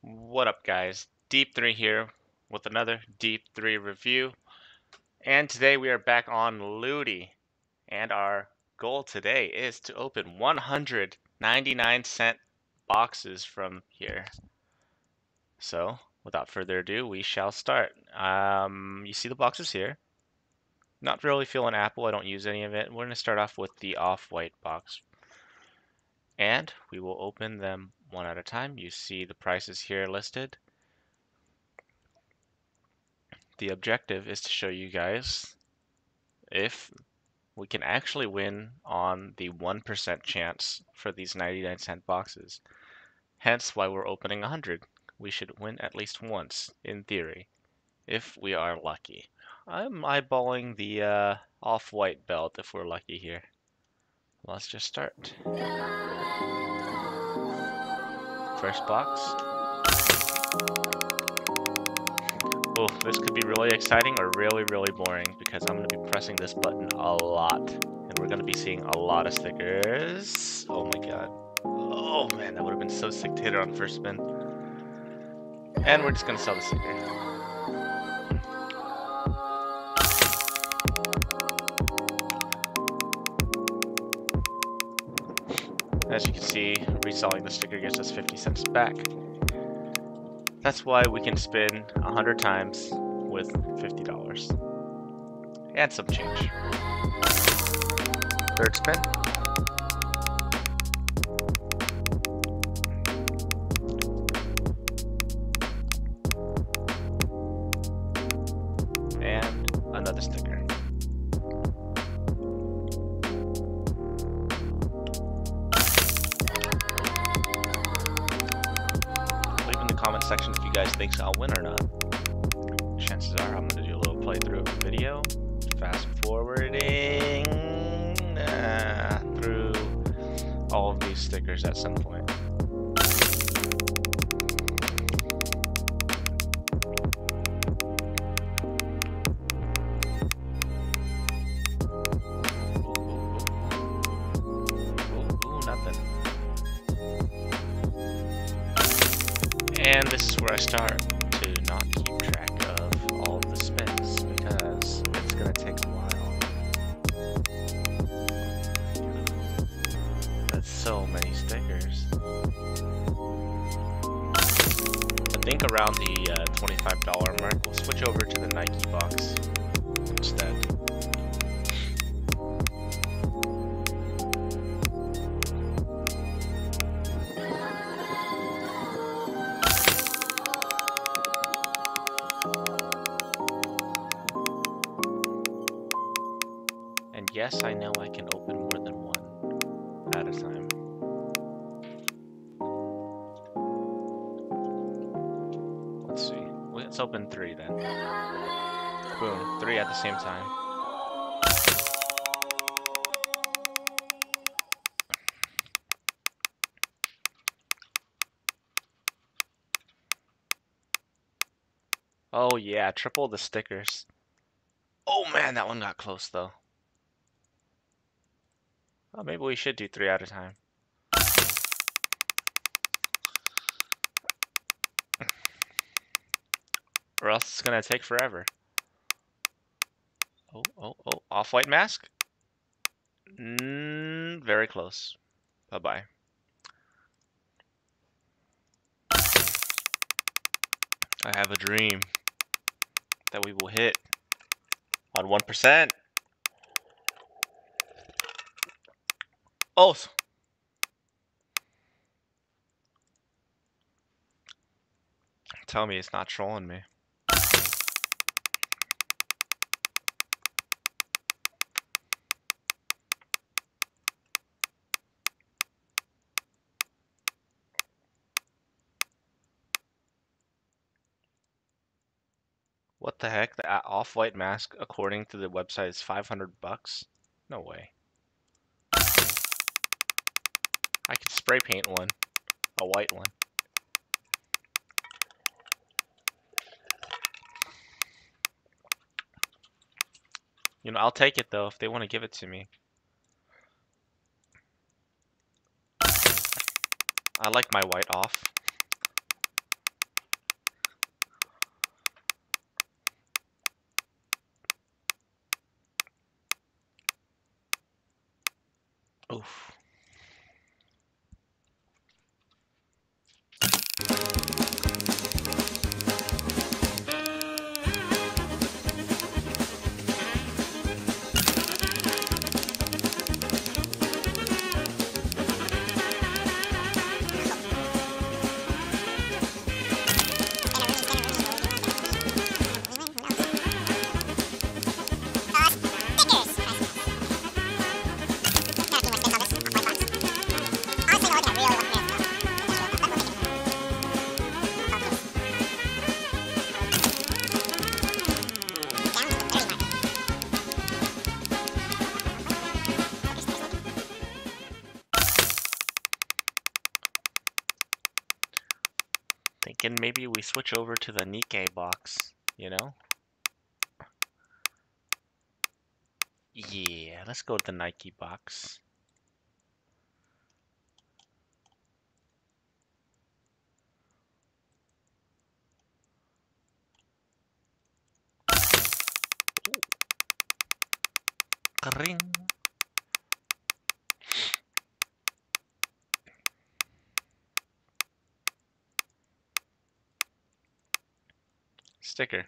What up guys? Deep 3 here with another Deep 3 review. And today we are back on Lootie. And our goal today is to open 199 cent boxes from here. So, without further ado, we shall start. Um, you see the boxes here. Not really feeling Apple, I don't use any of it. We're going to start off with the off-white box. And we will open them one at a time. You see the prices here listed. The objective is to show you guys if we can actually win on the 1% chance for these 99 cent boxes. Hence why we're opening 100. We should win at least once, in theory, if we are lucky. I'm eyeballing the uh, off-white belt if we're lucky here. Let's just start. First box. Oh, this could be really exciting or really, really boring because I'm going to be pressing this button a lot. And we're going to be seeing a lot of stickers. Oh my god. Oh man, that would have been so sick to hit it on first spin. And we're just going to sell the sticker. As you can see, reselling the sticker gives us 50 cents back. That's why we can spin 100 times with $50. And some change. Third spin. Section if you guys think so I'll win or not. Chances are I'm going to do a little playthrough of video. Fast forwarding uh, through all of these stickers at some point. And this is where I start to not keep track of all of the spins because it's going to take a while. That's so many stickers. I think around the uh, $25 mark, we'll switch over to the Nike box instead. Yes, I know I can open more than one at a time. Let's see. Let's open three then. Boom. Three at the same time. Oh yeah, triple the stickers. Oh man, that one got close though. Well, maybe we should do three at a time. or else it's gonna take forever. Oh, oh, oh, off-white mask? Mm, very close. Bye-bye. I have a dream that we will hit on 1%. Oh. Tell me it's not trolling me. What the heck? The off-white mask, according to the website, is 500 bucks? No way. spray paint one. A white one. You know, I'll take it though if they want to give it to me. I like my white off. Oof. Thinking maybe we switch over to the Nike box, you know? Yeah, let's go to the Nike box. Ring. sticker.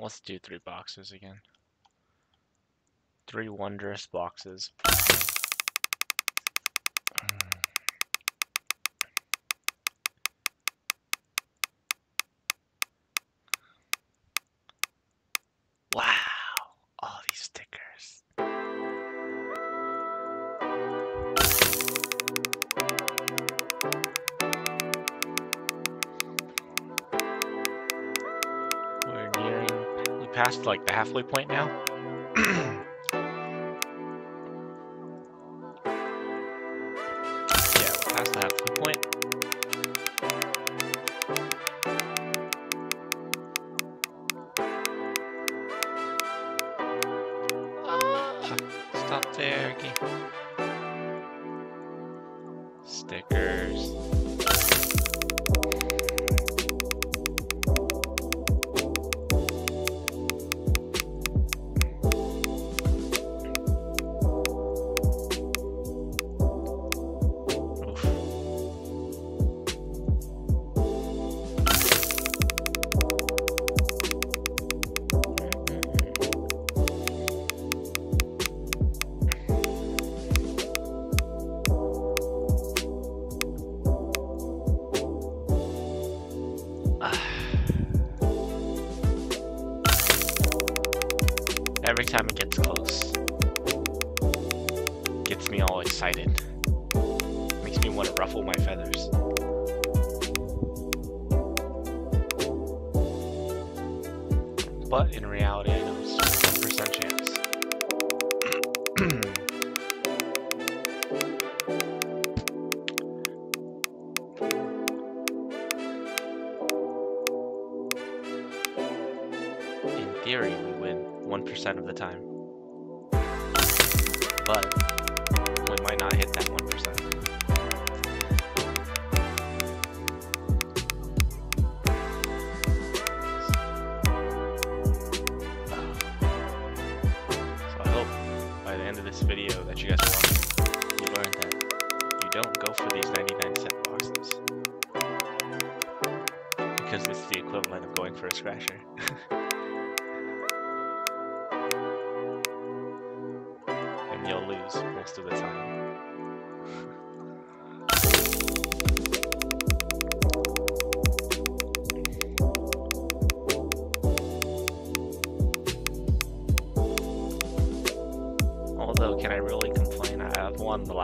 Let's do three boxes again. Three wondrous boxes. past like the halfway point now. But in reality,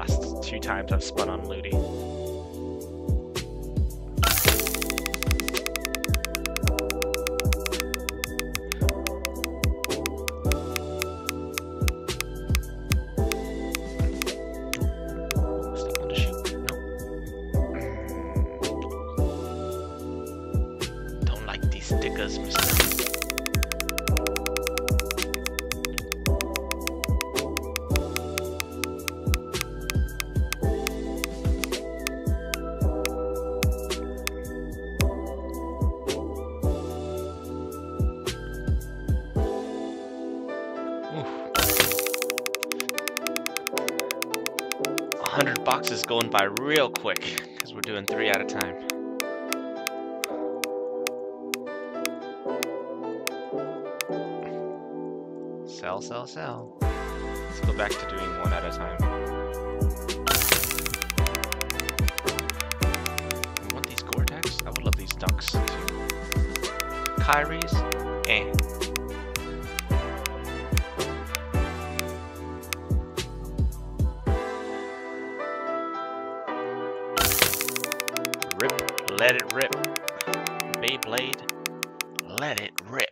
last two times I've spun on Lootie. Don't like these stickers, Mr. going by real quick because we're doing three at a time. Sell, sell, sell. Let's go back to doing one at a time. You want these Gore-Tex? I would love these Dunks too. Kyrie's? Eh. Let it rip. Beyblade, let it rip.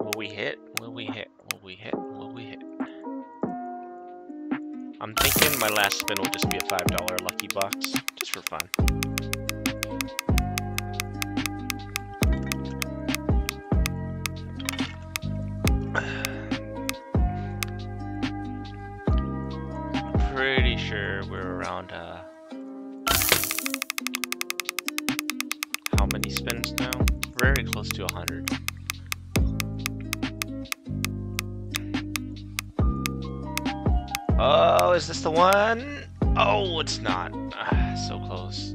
Will we hit? Will we hit? Will we hit? Will we hit? I'm thinking my last spin will just be a $5 lucky box, just for fun. We're around, uh... How many spins now? Very close to 100. Oh, is this the one? Oh, it's not. Ah, so close.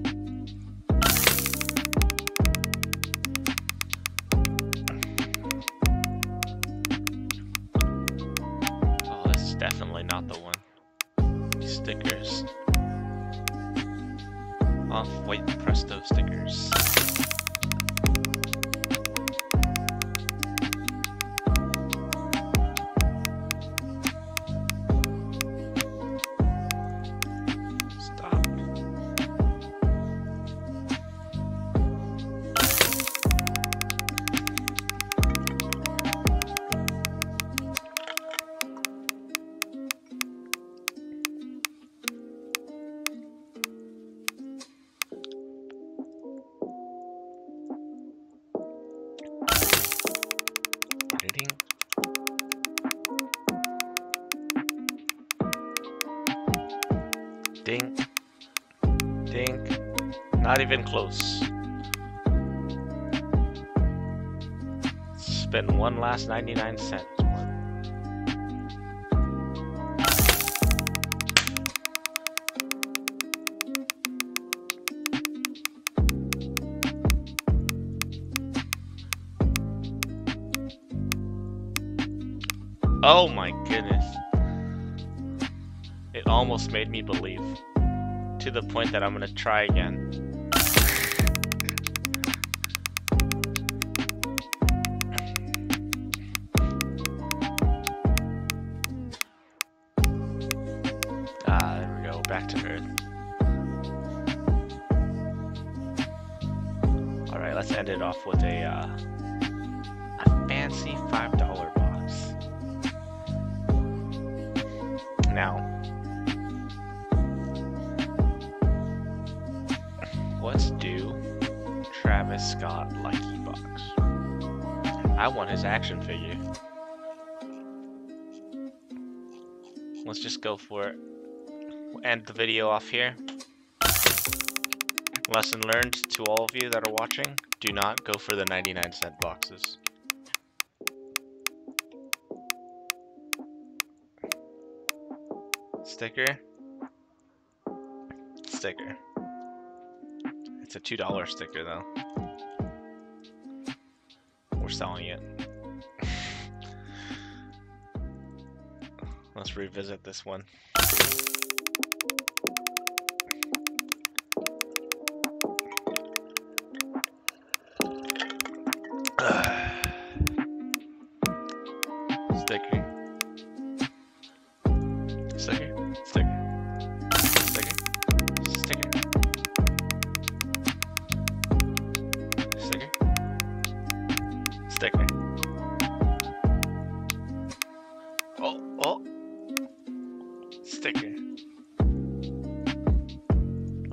Off-white Presto stickers. Not even close. Spend one last 99 cents. Oh my goodness. It almost made me believe. To the point that I'm gonna try again. Earth. Alright, let's end it off with a, uh, a fancy $5 box. Now, let's do Travis Scott Lucky Box. I want his action figure. Let's just go for it. End the video off here. Lesson learned to all of you that are watching, do not go for the 99 cent boxes. Sticker. Sticker. It's a $2 sticker though. We're selling it. Let's revisit this one. Thank you.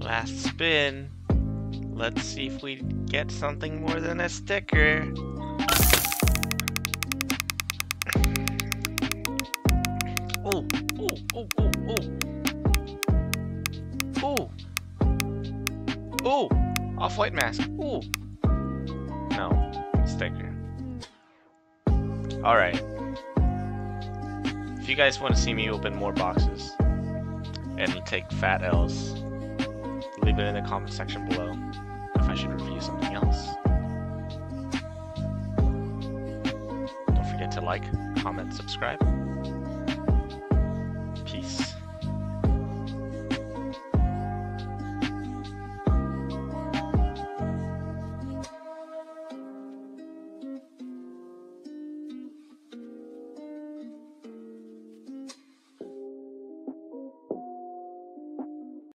Last spin. Let's see if we get something more than a sticker. Oh, oh, oh, oh, oh. Oh. Oh. Off-white mask. Oh. No. Sticker. Alright. If you guys want to see me open more boxes and take fat L's, leave it in the comment section below if I should review something else. Don't forget to like, comment, subscribe.